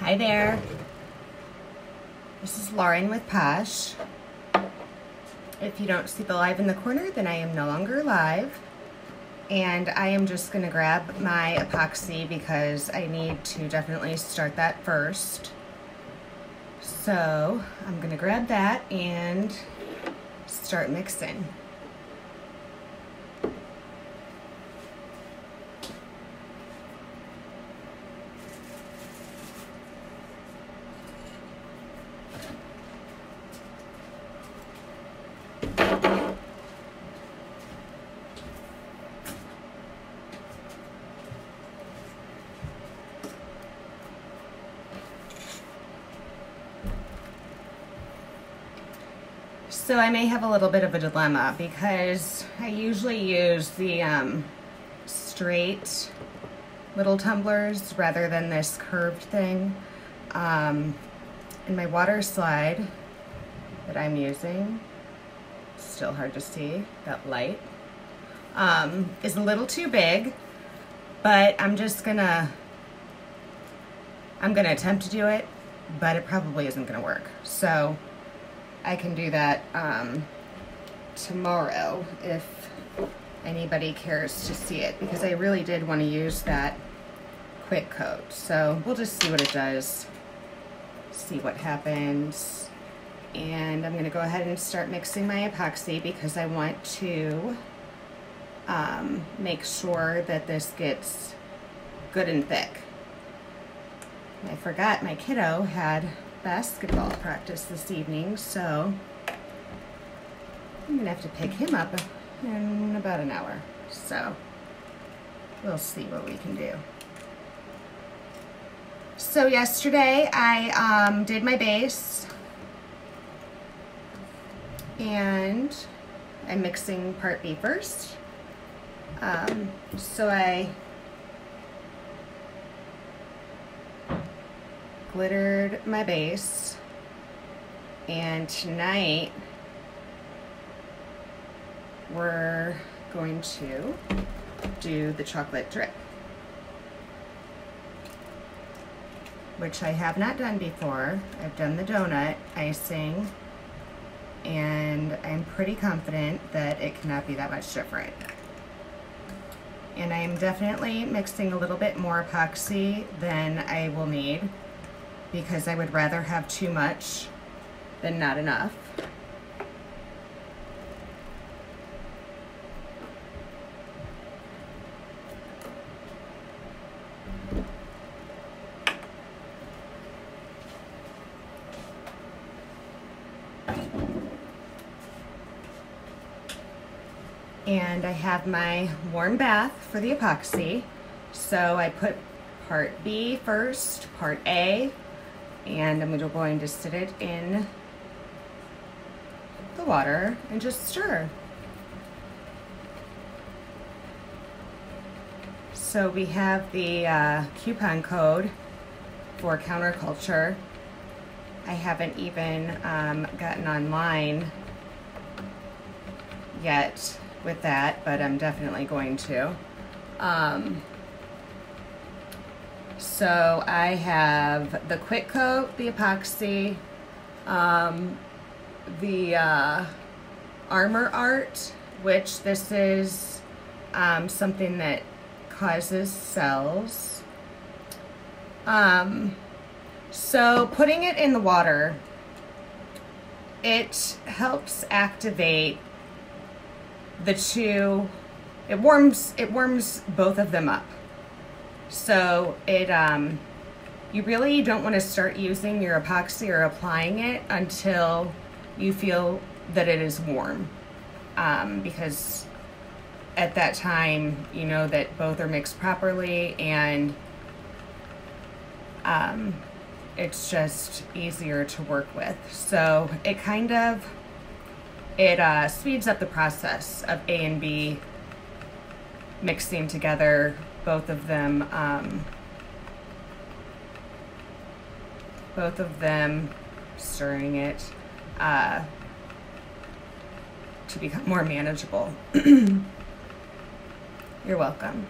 Hi there. This is Lauren with Posh. If you don't see the live in the corner, then I am no longer live. And I am just gonna grab my epoxy because I need to definitely start that first. So I'm gonna grab that and start mixing. So I may have a little bit of a dilemma because I usually use the um, straight little tumblers rather than this curved thing. Um, and my water slide that I'm using, still hard to see, that light, um, is a little too big, but I'm just gonna, I'm gonna attempt to do it, but it probably isn't gonna work. So I can do that um, tomorrow if anybody cares to see it because I really did want to use that quick coat. So we'll just see what it does, see what happens. And I'm going to go ahead and start mixing my epoxy because I want to um, make sure that this gets good and thick. I forgot my kiddo had basketball practice this evening, so I'm gonna have to pick him up in about an hour. So we'll see what we can do. So yesterday I um, did my base and I'm mixing part B first. Um, so I glittered my base and tonight we're going to do the chocolate drip which I have not done before. I've done the donut icing and I'm pretty confident that it cannot be that much different. And I am definitely mixing a little bit more epoxy than I will need because I would rather have too much than not enough. And I have my warm bath for the epoxy. So I put part B first, part A, and I'm going to sit it in the water and just stir. So we have the uh, coupon code for Counter Culture. I haven't even um, gotten online yet with that, but I'm definitely going to. Um, so I have the quick coat, the epoxy, um, the uh, armor art, which this is um, something that causes cells. Um, so putting it in the water, it helps activate the two, it warms, it warms both of them up. So it, um, you really don't want to start using your epoxy or applying it until you feel that it is warm. Um, because at that time, you know that both are mixed properly and um, it's just easier to work with. So it kind of, it uh, speeds up the process of A and B mixing together both of them, um, both of them stirring it uh, to become more manageable. You're welcome.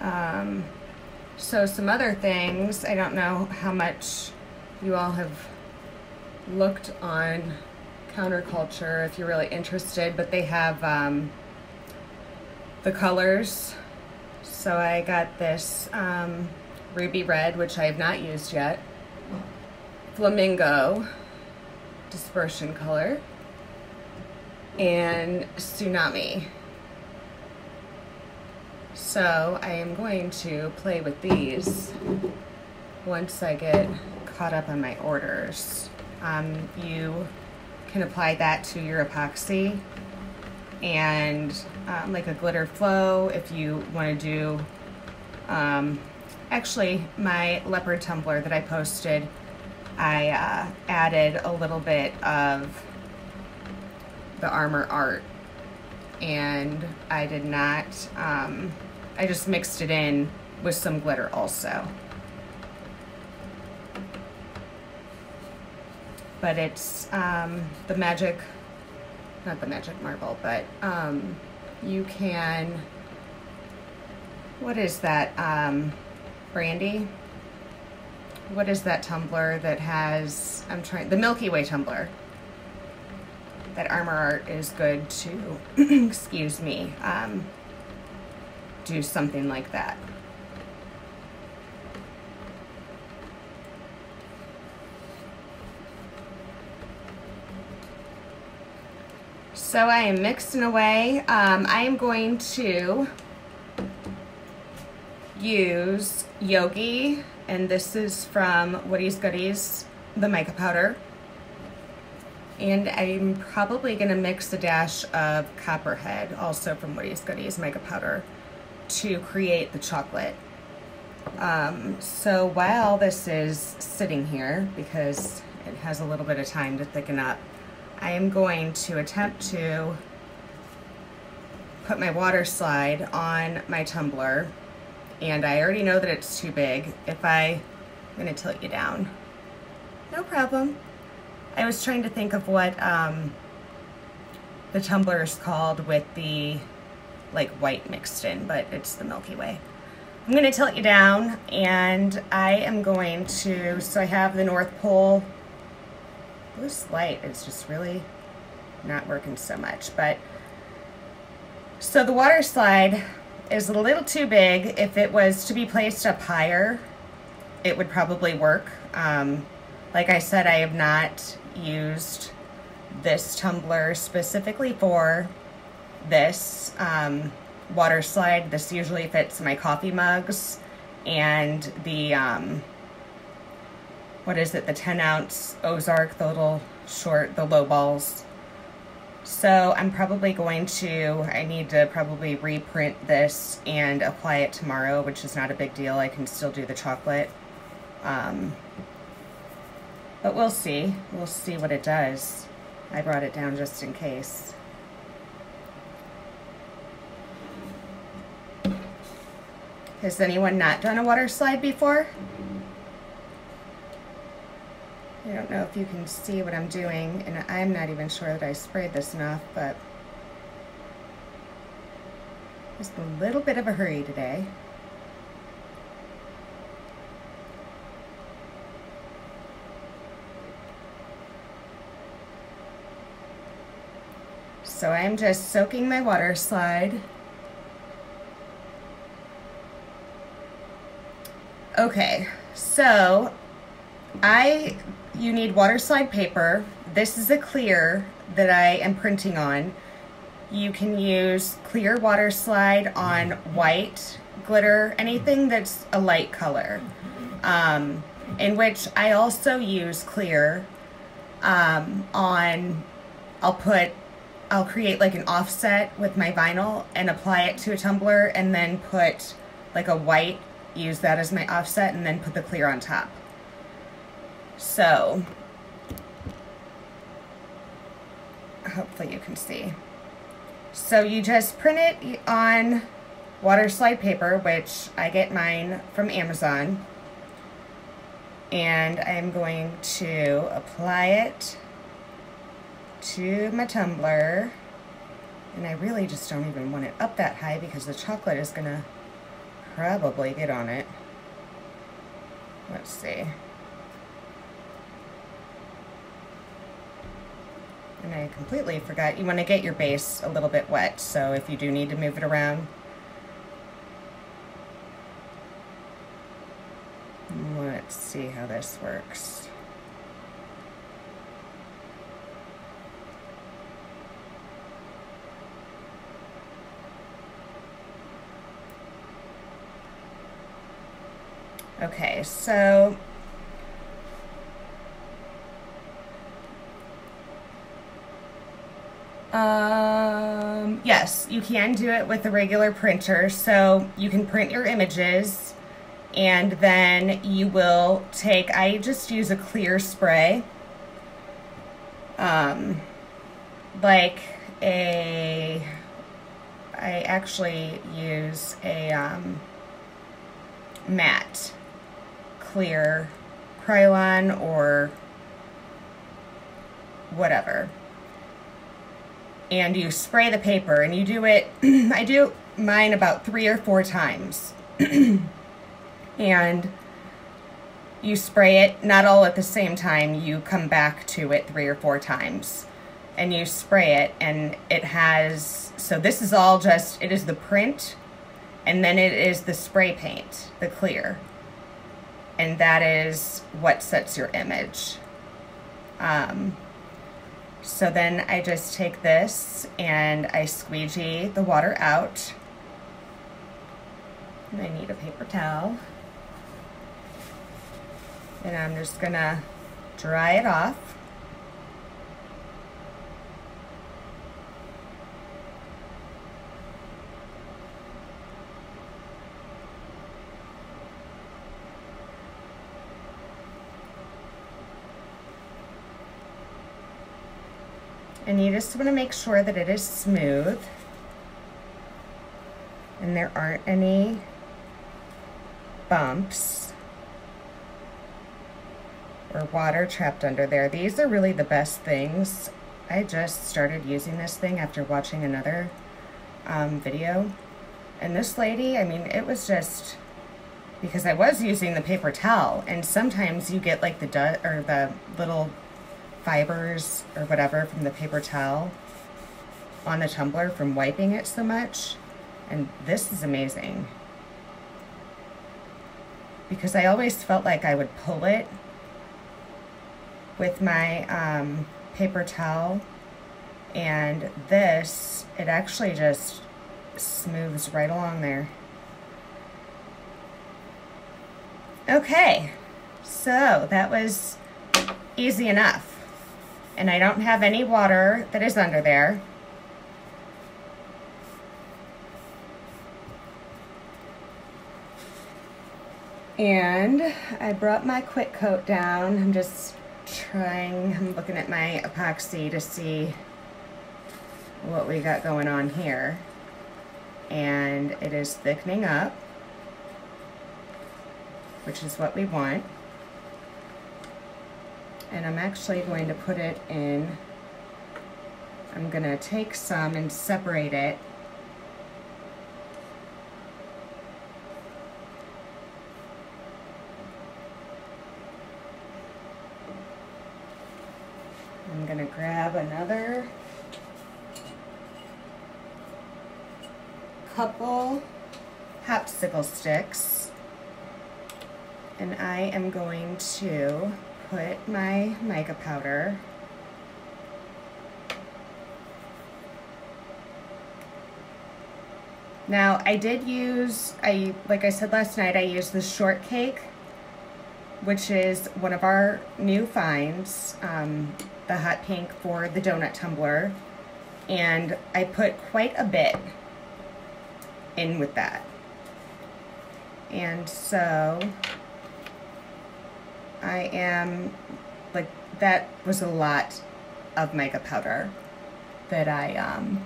Um, so some other things, I don't know how much you all have looked on Counter Culture if you're really interested, but they have um, the colors. So I got this um, ruby red, which I have not used yet, flamingo dispersion color, and tsunami. So I am going to play with these once I get caught up on my orders. Um, you can apply that to your epoxy and um, like a glitter flow if you want to do um, actually my leopard tumbler that I posted I uh, added a little bit of the armor art and I did not um, I just mixed it in with some glitter also but it's um, the magic, not the magic marble, but um, you can, what is that, um, Brandy? What is that tumbler that has, I'm trying, the Milky Way tumbler. That armor art is good to, excuse me, um, do something like that. So I am mixing away. Um, I am going to use Yogi, and this is from Woody's Goodies, the mica powder. And I'm probably gonna mix a dash of Copperhead, also from Woody's Goodies mica powder, to create the chocolate. Um, so while this is sitting here, because it has a little bit of time to thicken up, I am going to attempt to put my water slide on my tumbler and I already know that it's too big. If I, I'm gonna tilt you down. No problem. I was trying to think of what um, the tumbler is called with the like white mixed in, but it's the Milky Way. I'm gonna tilt you down and I am going to, so I have the North Pole this light is just really not working so much. But so the water slide is a little too big. If it was to be placed up higher, it would probably work. Um, like I said, I have not used this tumbler specifically for this um, water slide. This usually fits my coffee mugs and the um, what is it, the 10 ounce Ozark, the little short, the low balls. So I'm probably going to, I need to probably reprint this and apply it tomorrow, which is not a big deal. I can still do the chocolate. Um, but we'll see. We'll see what it does. I brought it down just in case. Has anyone not done a water slide before? I don't know if you can see what I'm doing, and I'm not even sure that I sprayed this enough, but just a little bit of a hurry today. So I'm just soaking my water slide. Okay, so I you need water slide paper. This is a clear that I am printing on. You can use clear water slide on white glitter, anything that's a light color. Um, in which I also use clear um, on, I'll put, I'll create like an offset with my vinyl and apply it to a tumbler and then put like a white, use that as my offset and then put the clear on top. So, hopefully you can see. So you just print it on water slide paper, which I get mine from Amazon. And I'm going to apply it to my tumbler. And I really just don't even want it up that high because the chocolate is gonna probably get on it. Let's see. And I completely forgot, you want to get your base a little bit wet, so if you do need to move it around, let's see how this works. Okay, so Um, yes, you can do it with a regular printer. So you can print your images and then you will take, I just use a clear spray. Um, like a, I actually use a um, matte clear Krylon or whatever and you spray the paper and you do it, I do mine about three or four times. and you spray it, not all at the same time, you come back to it three or four times. And you spray it and it has, so this is all just, it is the print and then it is the spray paint, the clear. And that is what sets your image. Um, so then I just take this and I squeegee the water out. And I need a paper towel. And I'm just gonna dry it off. And you just want to make sure that it is smooth and there aren't any bumps or water trapped under there. These are really the best things. I just started using this thing after watching another um, video. And this lady, I mean, it was just because I was using the paper towel and sometimes you get like the dust or the little fibers or whatever from the paper towel on the tumbler from wiping it so much. And this is amazing. Because I always felt like I would pull it with my um, paper towel. And this, it actually just smooths right along there. Okay, so that was easy enough and I don't have any water that is under there. And I brought my quick coat down. I'm just trying, I'm looking at my epoxy to see what we got going on here. And it is thickening up, which is what we want and I'm actually going to put it in, I'm going to take some and separate it. I'm going to grab another couple popsicle sticks. And I am going to put my mica powder Now, I did use, I like I said last night, I used the shortcake, which is one of our new finds, um, the hot pink for the donut tumbler. And I put quite a bit in with that. And so I am, like, that was a lot of mica powder that I, um,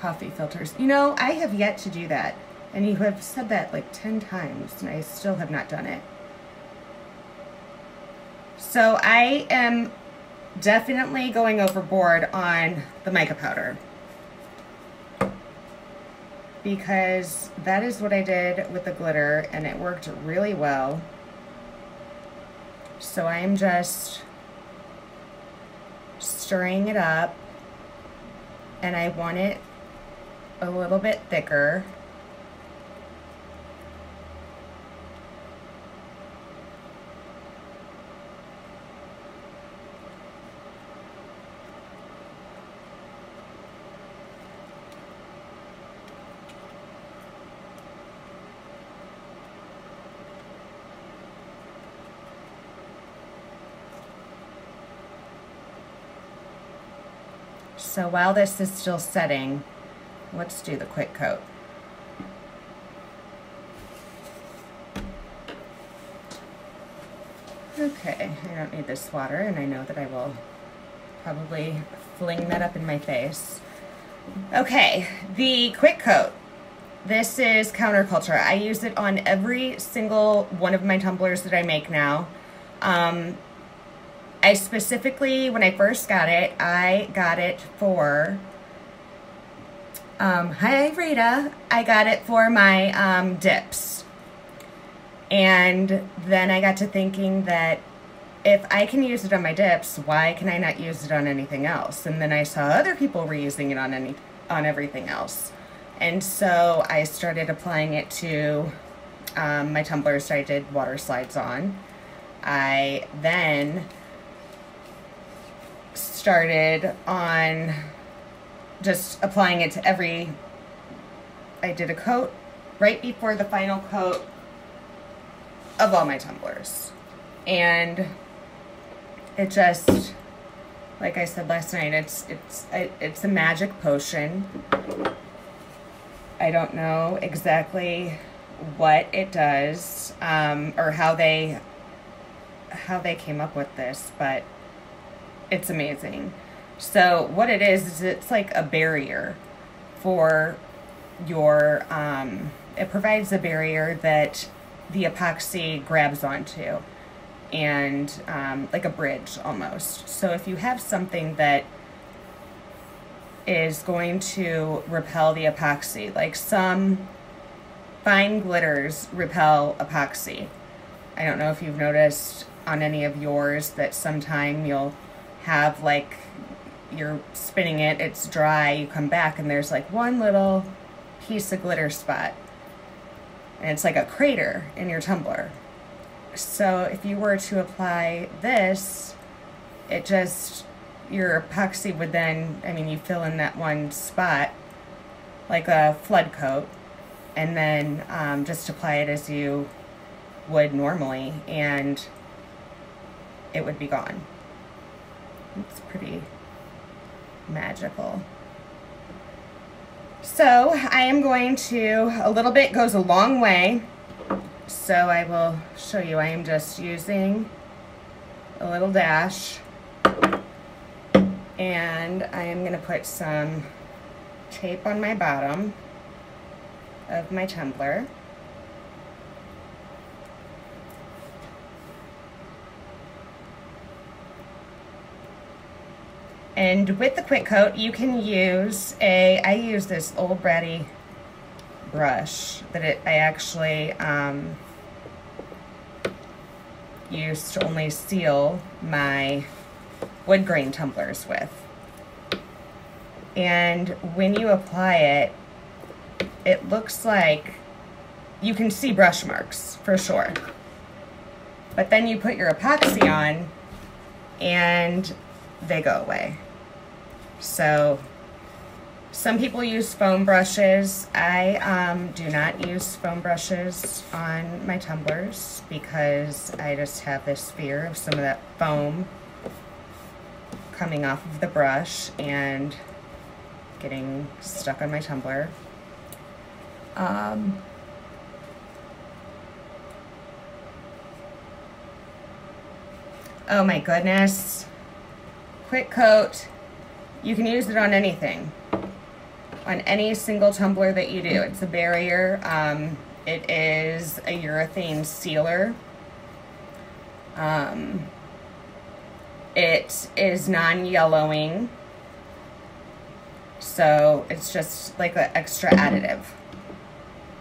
coffee filters. You know, I have yet to do that. And you have said that like 10 times, and I still have not done it. So I am definitely going overboard on the mica powder. because that is what I did with the glitter and it worked really well. So I am just stirring it up and I want it a little bit thicker. So while this is still setting, let's do the quick coat. Okay, I don't need this water and I know that I will probably fling that up in my face. Okay, the quick coat. This is Counter Culture. I use it on every single one of my tumblers that I make now. Um, I specifically, when I first got it, I got it for, um, hi Rita, I got it for my um, dips. And then I got to thinking that if I can use it on my dips, why can I not use it on anything else? And then I saw other people reusing it on any on everything else. And so I started applying it to um, my tumblers I did water slides on. I then started on just applying it to every, I did a coat right before the final coat of all my tumblers. And it just, like I said last night, it's, it's, it's a magic potion. I don't know exactly what it does um, or how they how they came up with this, but it's amazing. So what it is is it's like a barrier for your um, it provides a barrier that the epoxy grabs onto and um, like a bridge almost. So if you have something that is going to repel the epoxy, like some fine glitters repel epoxy. I don't know if you've noticed on any of yours that sometime you'll have like you're spinning it, it's dry, you come back and there's like one little piece of glitter spot. And it's like a crater in your tumbler. So if you were to apply this, it just, your epoxy would then, I mean, you fill in that one spot like a flood coat and then um, just apply it as you would normally and it would be gone. It's pretty magical. So I am going to, a little bit goes a long way. So I will show you, I am just using a little dash and I am going to put some tape on my bottom of my tumbler. And with the quick coat, you can use a, I use this old bratty brush that it, I actually um, used to only seal my wood grain tumblers with. And when you apply it, it looks like you can see brush marks for sure. But then you put your epoxy on and they go away. So some people use foam brushes. I um, do not use foam brushes on my tumblers because I just have this fear of some of that foam coming off of the brush and getting stuck on my tumbler. Um, oh my goodness. Quick coat you can use it on anything, on any single tumbler that you do. It's a barrier. Um, it is a urethane sealer. Um, it is non-yellowing. So it's just like an extra additive.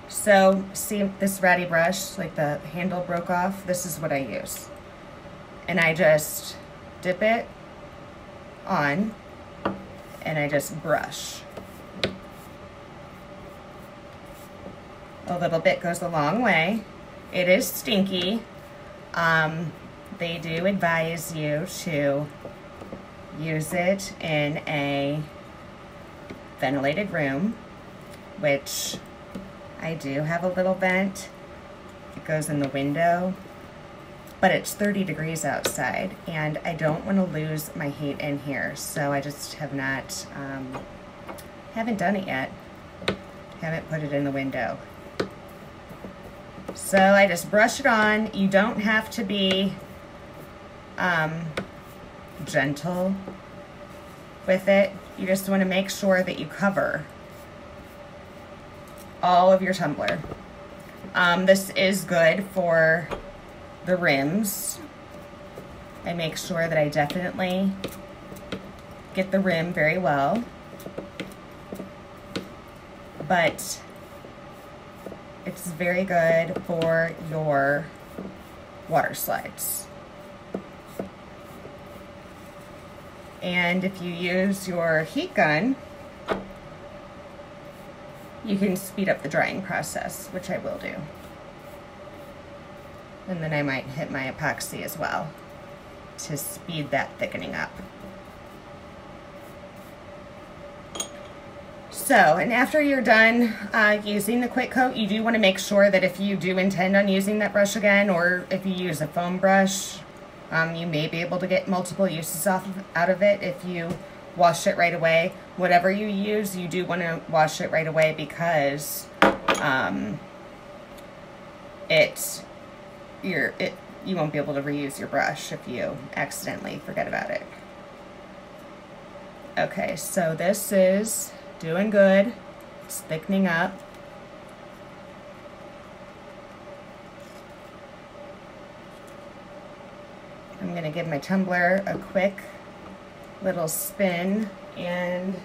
So see this ratty brush, like the handle broke off? This is what I use. And I just dip it on and I just brush. A little bit goes a long way. It is stinky. Um, they do advise you to use it in a ventilated room, which I do have a little vent. It goes in the window, but it's 30 degrees outside and I don't want to lose my heat in here. So I just have not, um, haven't done it yet. Haven't put it in the window. So I just brush it on. You don't have to be um, gentle with it. You just want to make sure that you cover all of your tumbler. Um, this is good for the rims. I make sure that I definitely get the rim very well. But it's very good for your water slides. And if you use your heat gun, you can speed up the drying process, which I will do. And then I might hit my epoxy as well to speed that thickening up. So, and after you're done uh, using the quick coat, you do want to make sure that if you do intend on using that brush again, or if you use a foam brush, um, you may be able to get multiple uses off of, out of it if you wash it right away. Whatever you use, you do want to wash it right away because um, it, you're, it, you won't be able to reuse your brush if you accidentally forget about it. Okay, so this is doing good. It's thickening up. I'm going to give my tumbler a quick little spin and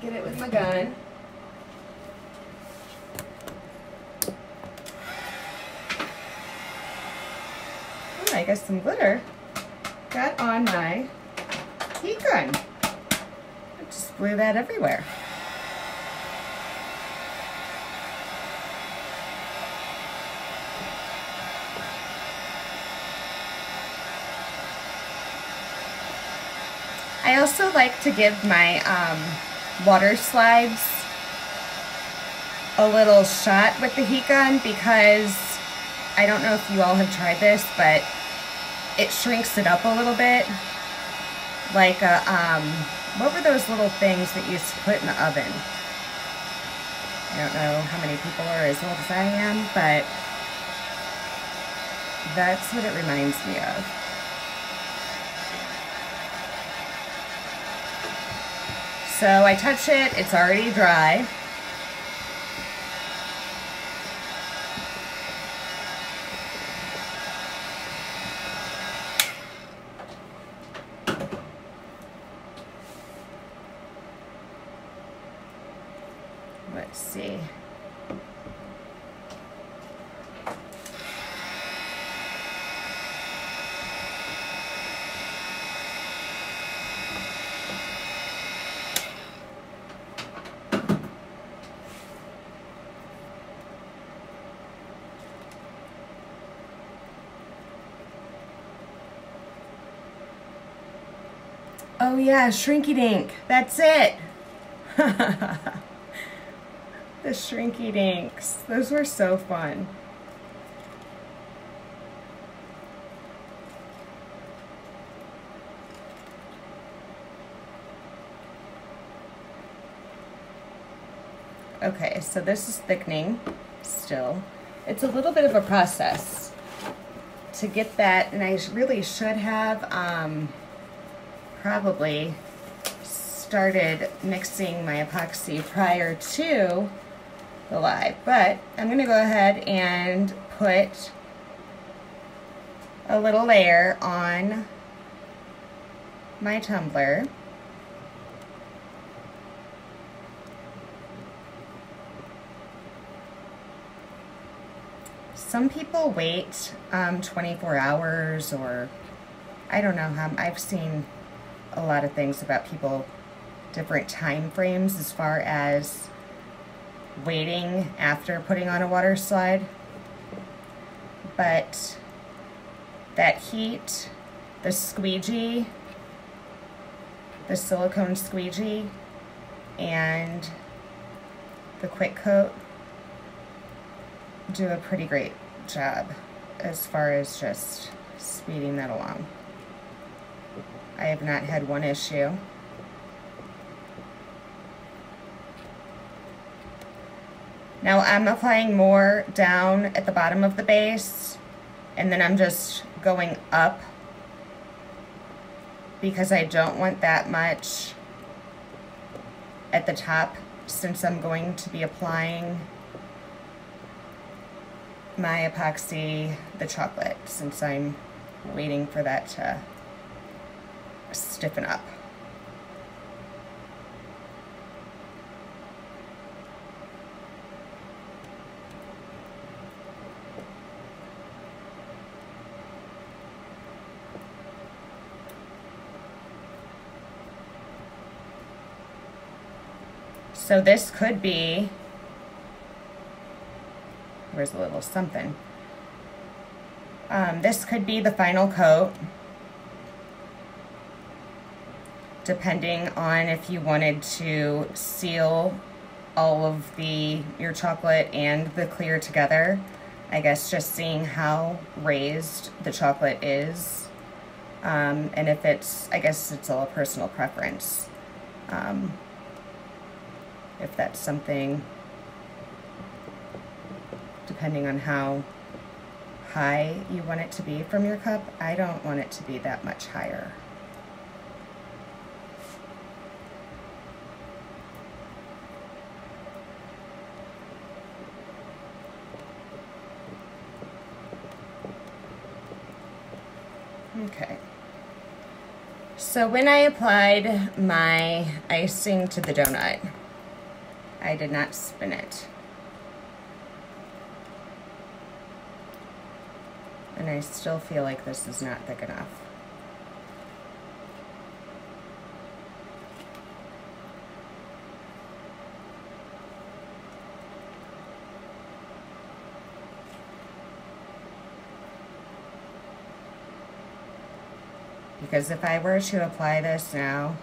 get it with my gun. I got some glitter got on my heat gun. I just blew that everywhere. I also like to give my um, water slides a little shot with the heat gun because I don't know if you all have tried this, but it shrinks it up a little bit. Like a, um, what were those little things that you used to put in the oven? I don't know how many people are as old as I am, but that's what it reminds me of. So I touch it, it's already dry. Let's see. Oh yeah, Shrinky Dink. That's it. the Shrinky Dinks. Those were so fun. Okay, so this is thickening still. It's a little bit of a process to get that, and I really should have um, probably started mixing my epoxy prior to the live, but I'm gonna go ahead and put a little layer on my tumbler. some people wait um, 24 hours or I don't know how I've seen a lot of things about people different time frames as far as waiting after putting on a water slide but that heat the squeegee the silicone squeegee and the quick coat do a pretty great job as far as just speeding that along. I have not had one issue. Now I'm applying more down at the bottom of the base and then I'm just going up because I don't want that much at the top since I'm going to be applying my epoxy, the chocolate, since I'm waiting for that to stiffen up. So this could be, where's a little something? Um, this could be the final coat, depending on if you wanted to seal all of the your chocolate and the clear together. I guess just seeing how raised the chocolate is. Um, and if it's, I guess it's all a personal preference. Um, if that's something, depending on how high you want it to be from your cup. I don't want it to be that much higher. Okay. So when I applied my icing to the donut, I did not spin it. And I still feel like this is not thick enough. Because if I were to apply this now,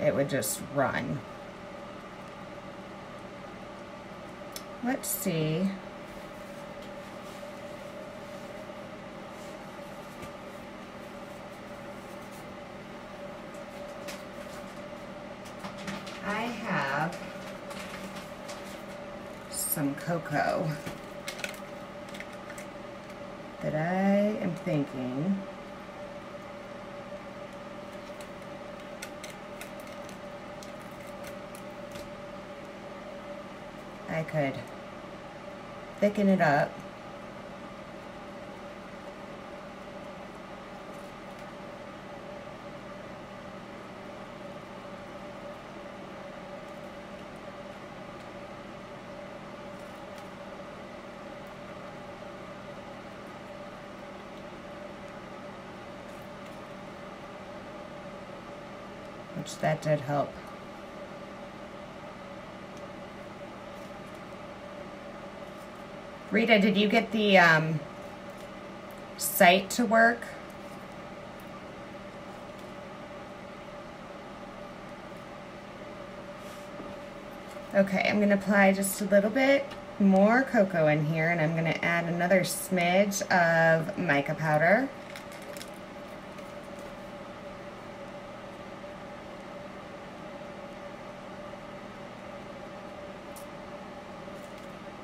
it would just run. Let's see. I have some cocoa that I am thinking could thicken it up. Which that did help. Rita, did you get the um, site to work? Okay, I'm going to apply just a little bit more cocoa in here and I'm going to add another smidge of mica powder.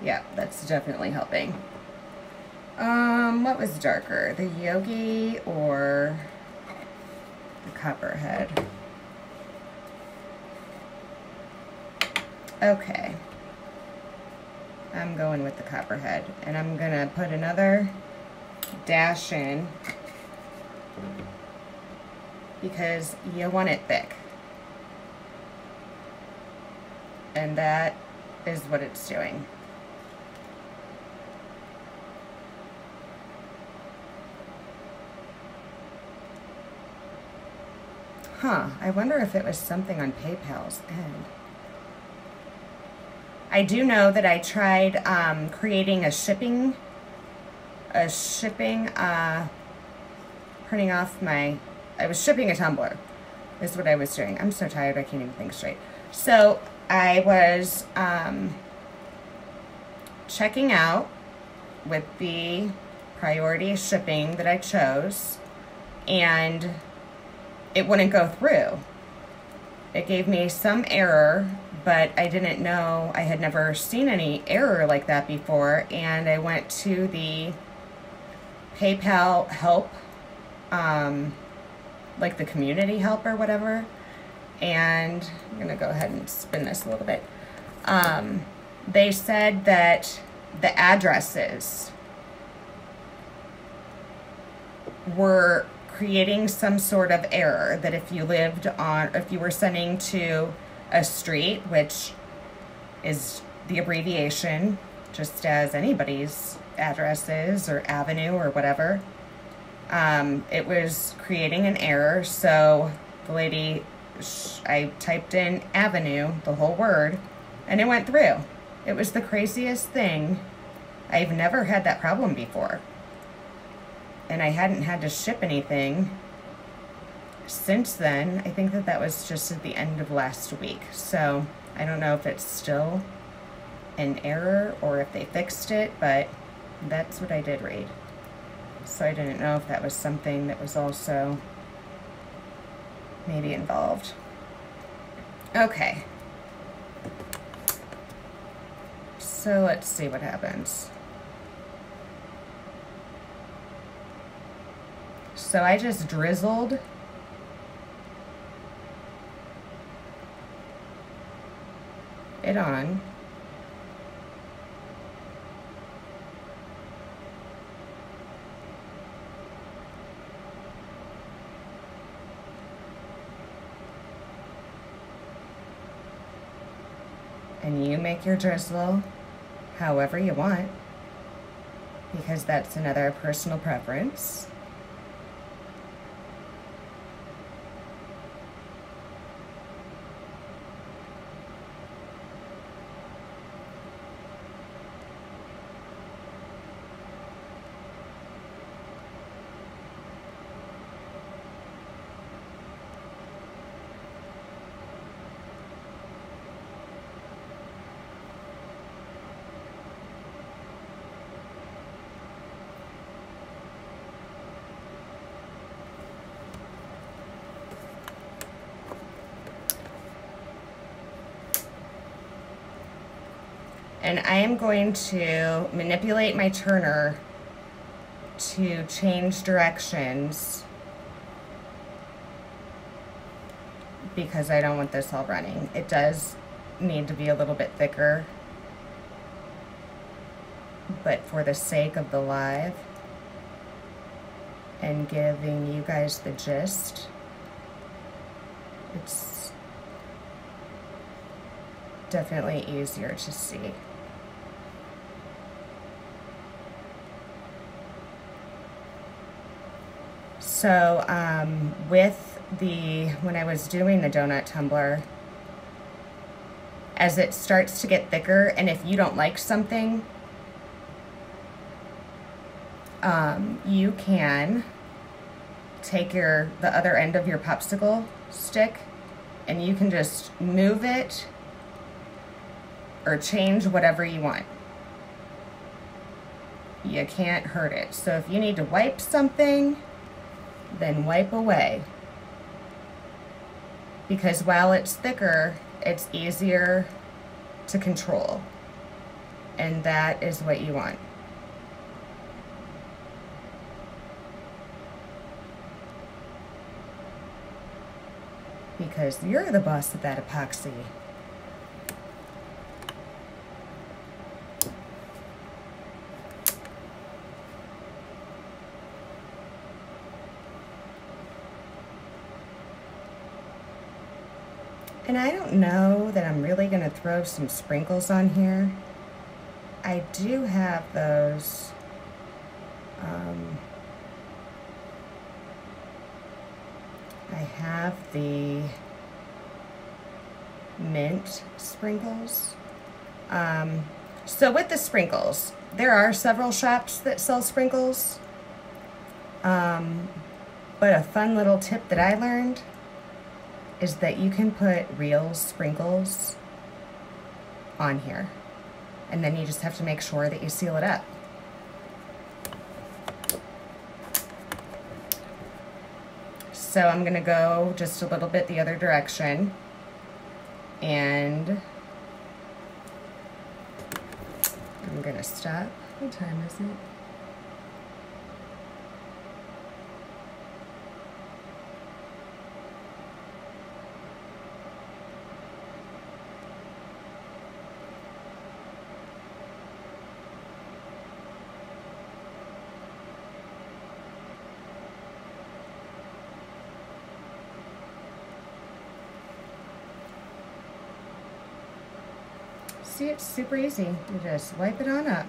Yeah, that's definitely helping. Um, what was darker, the Yogi or the Copperhead? Okay. I'm going with the Copperhead. And I'm going to put another dash in because you want it thick. And that is what it's doing. Huh, I wonder if it was something on PayPal's end. I do know that I tried um, creating a shipping, a shipping, uh, printing off my, I was shipping a tumbler is what I was doing. I'm so tired I can't even think straight. So I was um, checking out with the priority shipping that I chose and it wouldn't go through. It gave me some error, but I didn't know, I had never seen any error like that before. And I went to the PayPal help, um, like the community help or whatever. And I'm gonna go ahead and spin this a little bit. Um, they said that the addresses were creating some sort of error that if you lived on, if you were sending to a street, which is the abbreviation, just as anybody's address is or avenue or whatever, um, it was creating an error. So the lady, I typed in avenue, the whole word, and it went through. It was the craziest thing. I've never had that problem before and I hadn't had to ship anything since then. I think that that was just at the end of last week. So I don't know if it's still an error or if they fixed it, but that's what I did read. So I didn't know if that was something that was also maybe involved. Okay. So let's see what happens. So I just drizzled it on. And you make your drizzle however you want because that's another personal preference. And I am going to manipulate my turner to change directions because I don't want this all running. It does need to be a little bit thicker, but for the sake of the live and giving you guys the gist, it's definitely easier to see. So um, with the, when I was doing the donut tumbler, as it starts to get thicker, and if you don't like something, um, you can take your the other end of your popsicle stick and you can just move it or change whatever you want. You can't hurt it. So if you need to wipe something, then wipe away. Because while it's thicker, it's easier to control. And that is what you want. Because you're the boss of that epoxy. And I don't know that I'm really going to throw some sprinkles on here. I do have those um, I have the mint sprinkles. Um, so with the sprinkles, there are several shops that sell sprinkles. Um, but a fun little tip that I learned is that you can put real sprinkles on here. And then you just have to make sure that you seal it up. So I'm gonna go just a little bit the other direction and I'm gonna stop. What time is it? See, it's super easy. You just wipe it on up.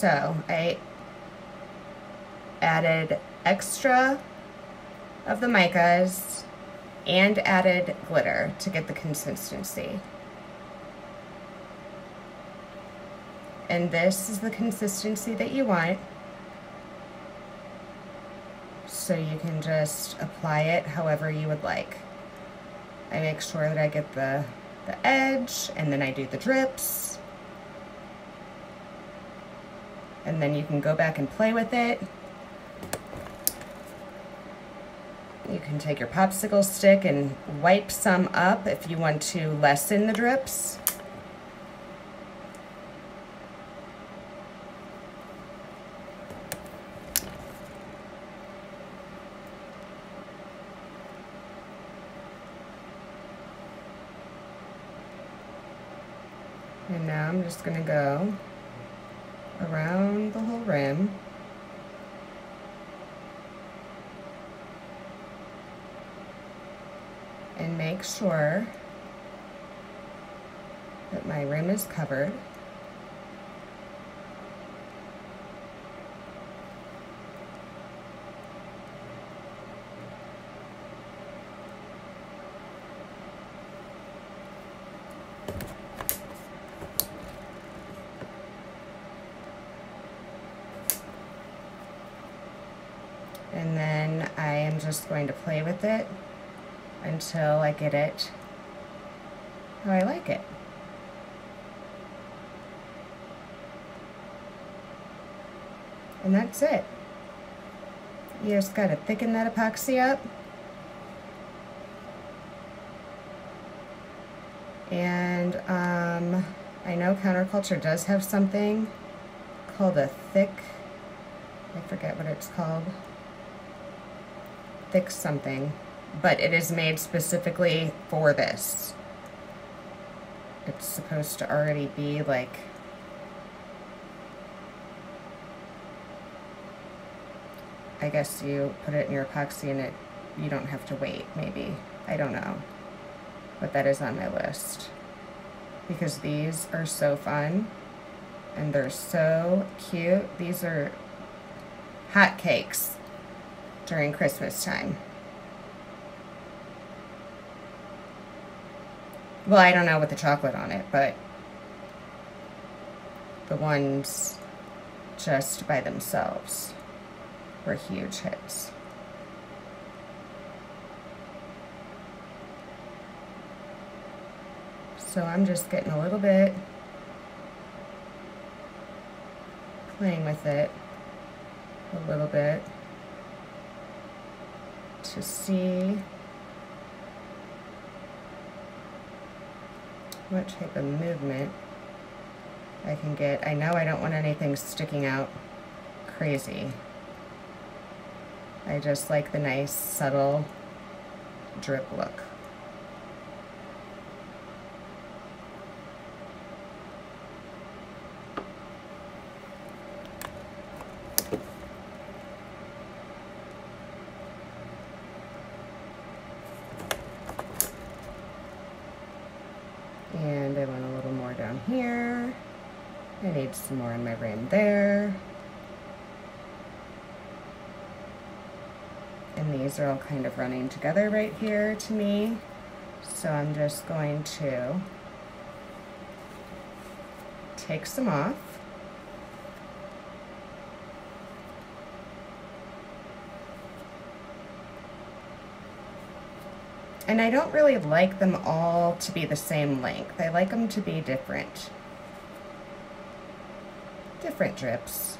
So I added extra of the micas and added glitter to get the consistency. And this is the consistency that you want. So you can just apply it however you would like. I make sure that I get the, the edge and then I do the drips. And then you can go back and play with it. You can take your popsicle stick and wipe some up if you want to lessen the drips. And now I'm just going to go around the whole rim. And make sure that my rim is covered. and then I am just going to play with it until I get it how I like it. And that's it. You just gotta thicken that epoxy up. And um, I know Counter Culture does have something called a thick, I forget what it's called thick something, but it is made specifically for this. It's supposed to already be like I guess you put it in your epoxy and it you don't have to wait maybe. I don't know. But that is on my list. Because these are so fun and they're so cute. These are hot cakes during Christmas time. Well, I don't know with the chocolate on it, but the ones just by themselves were huge hits. So I'm just getting a little bit, playing with it a little bit to see what type of movement I can get. I know I don't want anything sticking out crazy. I just like the nice subtle drip look. And I want a little more down here. I need some more in my rim there. And these are all kind of running together right here to me. So I'm just going to take some off. And I don't really like them all to be the same length. I like them to be different. Different drips.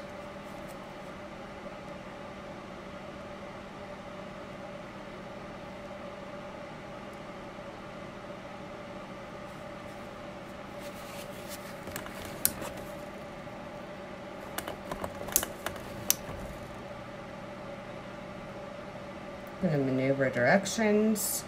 To maneuver directions.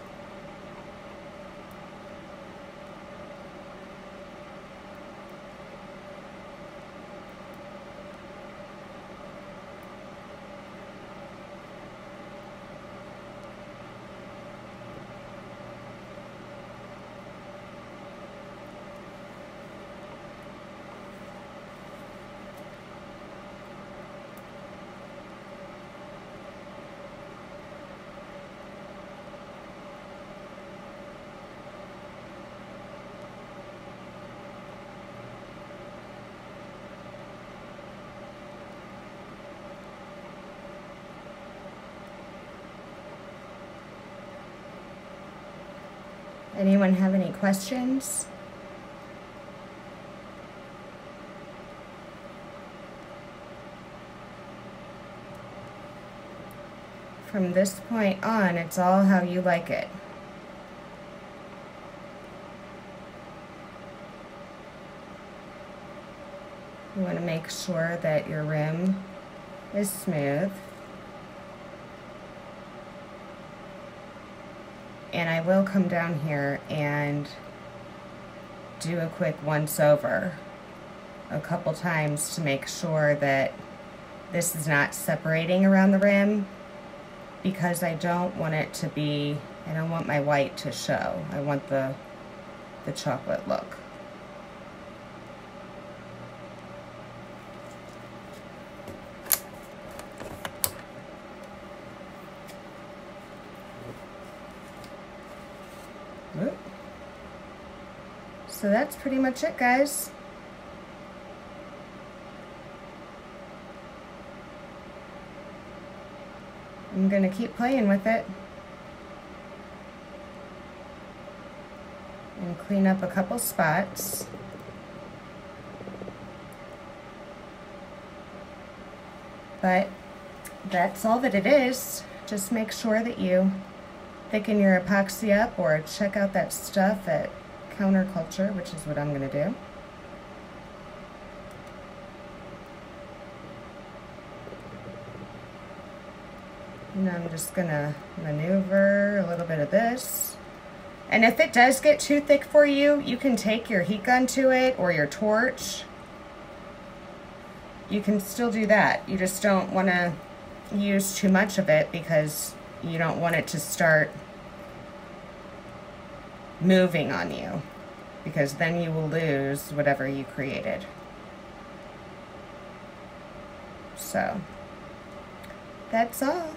Anyone have any questions? From this point on, it's all how you like it. You want to make sure that your rim is smooth. And I will come down here and do a quick once over a couple times to make sure that this is not separating around the rim because I don't want it to be, I don't want my white to show. I want the, the chocolate look. So that's pretty much it, guys. I'm going to keep playing with it. And clean up a couple spots. But that's all that it is. Just make sure that you thicken your epoxy up or check out that stuff at Counter Culture, which is what I'm going to do. And I'm just going to maneuver a little bit of this. And if it does get too thick for you, you can take your heat gun to it or your torch. You can still do that. You just don't want to use too much of it because you don't want it to start moving on you because then you will lose whatever you created. So, that's all.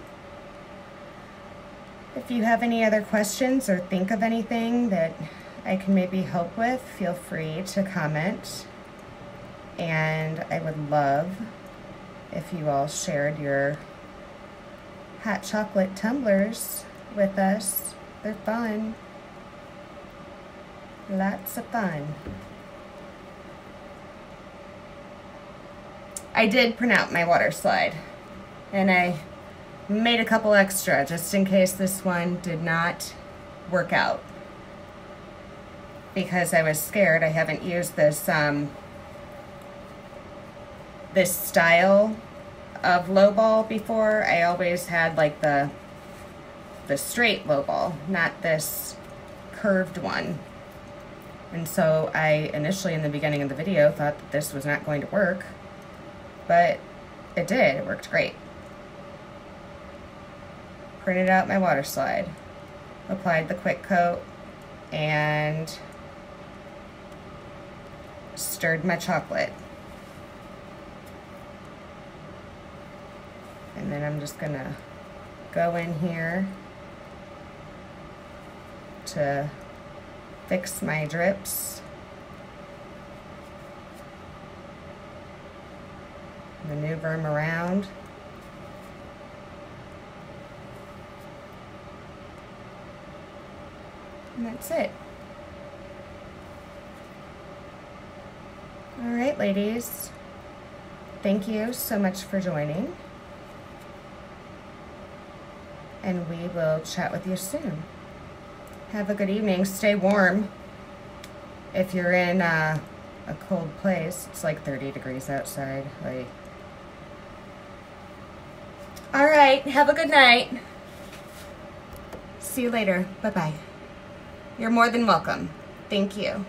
If you have any other questions or think of anything that I can maybe help with, feel free to comment. And I would love if you all shared your hot chocolate tumblers with us. They're fun. Lots of fun. I did print out my water slide and I made a couple extra just in case this one did not work out because I was scared. I haven't used this um, this style of low ball before. I always had like the the straight low ball, not this curved one. And so I initially in the beginning of the video thought that this was not going to work, but it did, it worked great. Printed out my water slide, applied the quick coat, and stirred my chocolate. And then I'm just gonna go in here to fix my drips. Maneuver them around. And that's it. All right, ladies. Thank you so much for joining. And we will chat with you soon. Have a good evening. Stay warm. If you're in uh, a cold place, it's like 30 degrees outside. Like, all right. Have a good night. See you later. Bye bye. You're more than welcome. Thank you.